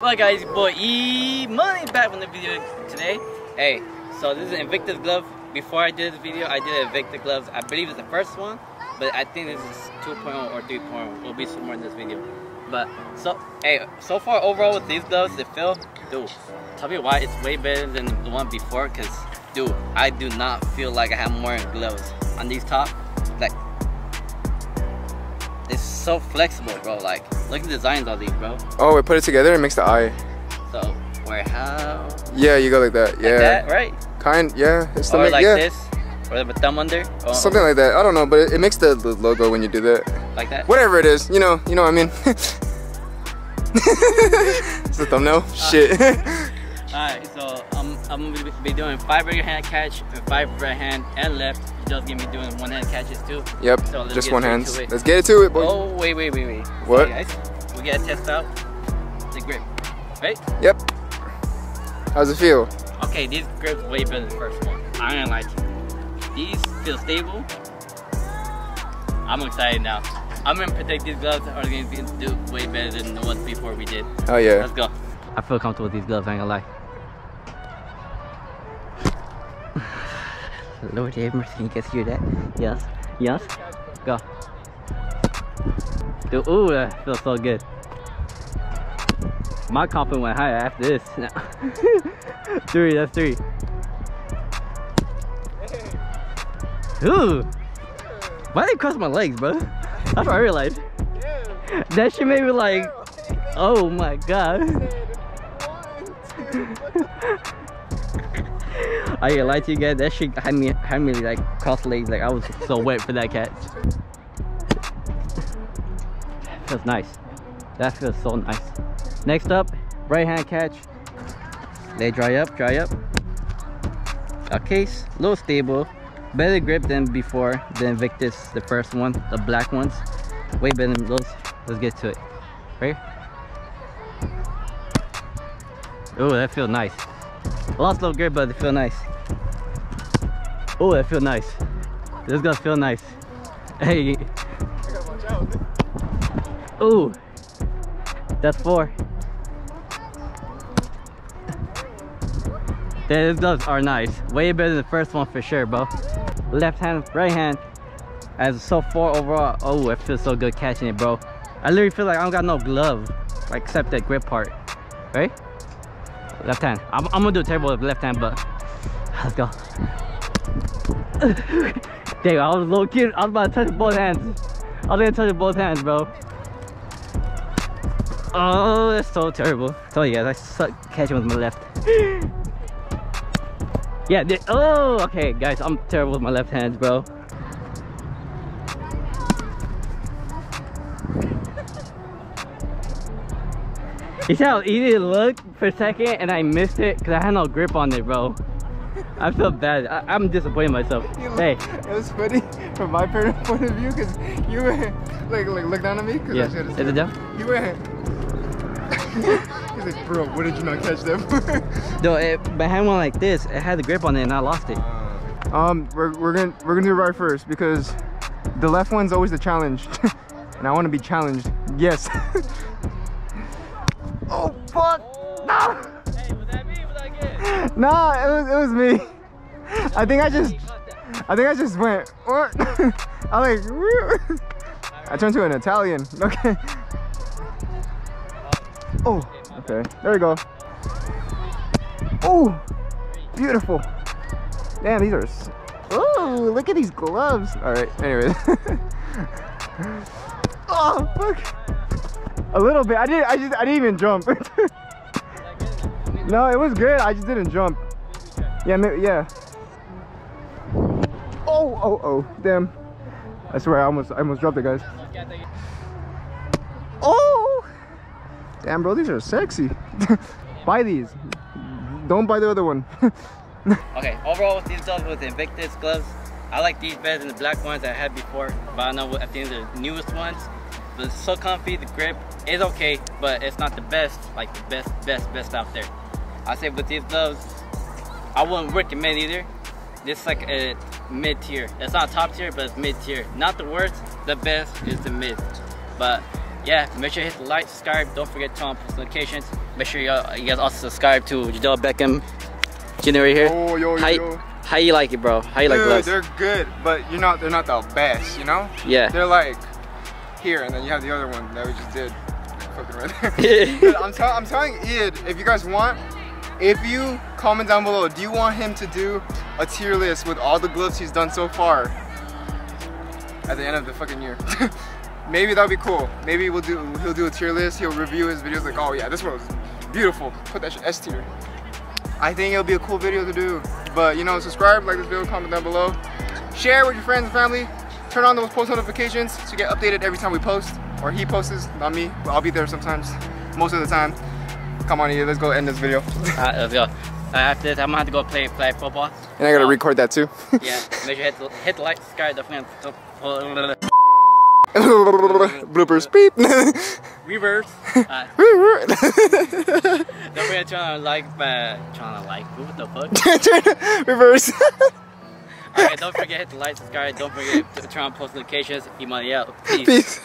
Hi guys, boy E Money back with the video today. Hey, so this is Invictus glove. Before I did this video, I did Invictus gloves. I believe it's the first one, but I think this is 2.0 or 3.0. Will be somewhere in this video. But so, hey, so far overall with these gloves, they feel, dude. Tell me why it's way better than the one before, cause dude, I do not feel like I have more gloves on these top. Like, it's so flexible, bro. Like, look at the designs on these, bro. Oh, we put it together and makes the eye. So, where how? Yeah, you go like that. Yeah. Like that, right? Kind, yeah. It's or make, like yeah. this, or the thumb under, or Something like that. I don't know, but it, it makes the, the logo when you do that. like that. Whatever it is, you know, you know what I mean. it's the thumbnail. Shit. Alright, so I'm I'm gonna be doing five right hand catch, and five right hand and left. You just gonna be doing one hand catches too. yep. So let's just get one straight hand. Let's get it to it, boy. Oh wait wait wait wait. What? Sorry, guys, we gotta test out the grip, right? Yep. How's it feel? Okay, these grips way better than the first one. I ain't like it. These feel stable. I'm excited now. I'm gonna protect these gloves are gonna be, do way better than the ones before we did. Oh yeah. Let's go. I feel comfortable with these gloves, I ain't gonna lie. Lord have mercy, can you guys hear that? Yes, yes, go. Dude, ooh, that feels so good. My confidence went higher after this. three, that's three. Ooh, why they cross my legs, bro? That's what I realized. That shit made me like, oh my god. I ain't lie to you guys, that shit had me had me like cross legs, like I was so wet for that catch. Feels nice. That feels so nice. Next up, right hand catch. They dry up, dry up. A case, a little stable. Better grip than before, the Invictus, the first one, the black ones. Way better than those. Let's get to it. Right here. Oh, that feels nice. Lost a little grip, but it feel nice. Oh, that feel nice. This gonna feel nice. Hey. Ooh. That's four. These gloves are nice. Way better than the first one for sure, bro. Left hand, right hand. As so far overall. Oh, it feels so good catching it, bro. I literally feel like I don't got no glove, except that grip part. Right? Left hand. I'm, I'm gonna do a terrible with left hand, but let's go. Damn, I was low key. I was about to touch both hands. I was gonna touch both hands, bro. Oh, that's so terrible. I tell you guys, I suck catching with my left. yeah, oh, okay, guys, I'm terrible with my left hands, bro. You see how easy it looked for a second and I missed it because I had no grip on it, bro. I feel bad. I, I'm disappointed in myself. Hey, It was funny from my point of view because you were like, like look down at me. Cause yeah, I should've is it down? You were. He's like, bro, what did you not catch them? No, it, my hand went like this. It had the grip on it and I lost it. um, we're, we're gonna we're gonna do right first because the left one's always the challenge, and I want to be challenged. Yes. oh fuck! No! Hey, was that me? Was good? No, it was it was me. I think I just I think I just went. I like. woo. I turned to an Italian. Okay. Oh. Okay. There we go. Oh. Beautiful. Damn, these are. Oh, look at these gloves. All right. Anyways. oh fuck. A little bit. I did. I just. I didn't even jump. No, it was good. I just didn't jump. Yeah. Maybe, yeah. Oh. Oh. Oh. Damn. I swear, I almost. I almost dropped it, guys. Oh. Damn, bro. These are sexy. buy these. Don't buy the other one. Okay, overall with these gloves with Invictus gloves, I like these better than the black ones I had before, but I know I think the newest ones. But it's so comfy, the grip is okay, but it's not the best, like the best, best, best out there. I say with these gloves, I wouldn't recommend either. This is like a mid tier. It's not top tier, but it's mid tier. Not the worst, the best is the mid. But yeah, make sure you hit the like, subscribe. Don't forget to turn on post notifications. Make sure you, you guys also subscribe to Joedel Beckham Jr. right here. Oh, yo, yo, how, yo. how you like it, bro? How you like gloves? they're good, but you're not. They're not the best, you know. Yeah. They're like here, and then you have the other one that we just did. Fucking right there. I'm, I'm telling Id, if you guys want, if you comment down below, do you want him to do a tier list with all the gloves he's done so far at the end of the fucking year? Maybe that'll be cool. Maybe we'll do. He'll do a tier list. He'll review his videos like, oh yeah, this one was beautiful. Put that shit S tier. I think it'll be a cool video to do. But you know, subscribe, like this video, comment down below. Share with your friends and family. Turn on those post notifications to get updated every time we post. Or he posts, not me, but I'll be there sometimes. Most of the time. Come on, Ian, let's go end this video. Alright, let's go. Uh, after this, I'm gonna have to go play play football. And I gotta record that too. Yeah, make sure you hit the, hit the like, subscribe, to Bloopers, beep. reverse. Uh, don't forget to turn on like, uh, trying to like, what the fuck? Reverse. Alright, don't forget to hit the like, subscribe, don't forget to turn on post notifications, email out. Peace. Peace.